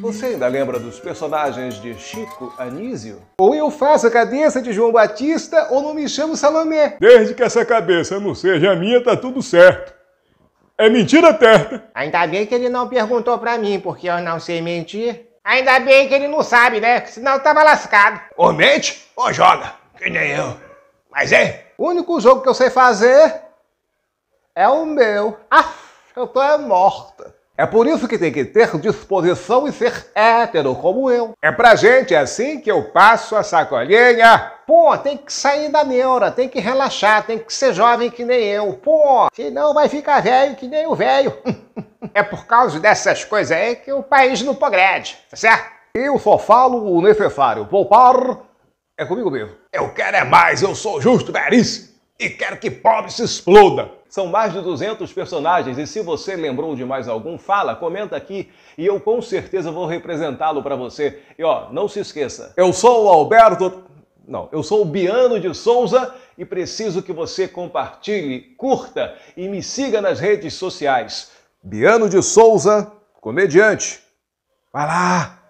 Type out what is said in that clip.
Você ainda lembra dos personagens de Chico Anísio? Ou eu faço a cabeça de João Batista ou não me chamo Salomé. Desde que essa cabeça não seja a minha, tá tudo certo. É mentira certa. Ainda bem que ele não perguntou pra mim, porque eu não sei mentir. Ainda bem que ele não sabe, né? Senão eu tava lascado. Ou mente ou joga, que nem eu. Mas é, O único jogo que eu sei fazer é o meu. Ah, eu tô é morta. É por isso que tem que ter disposição e ser hétero, como eu. É pra gente assim que eu passo a sacolinha. Pô, tem que sair da neura, tem que relaxar, tem que ser jovem que nem eu. Pô, senão vai ficar velho que nem o velho. É por causa dessas coisas aí que o país não progrede, tá certo? Eu só falo o necessário. Poupar é comigo mesmo. eu quero é mais, eu sou justo, veríssimo. E quero que pobre se exploda. São mais de 200 personagens e se você lembrou de mais algum, fala, comenta aqui e eu com certeza vou representá-lo para você. E ó, não se esqueça, eu sou o Alberto, não, eu sou o Biano de Souza e preciso que você compartilhe, curta e me siga nas redes sociais. Biano de Souza, comediante. Vai lá!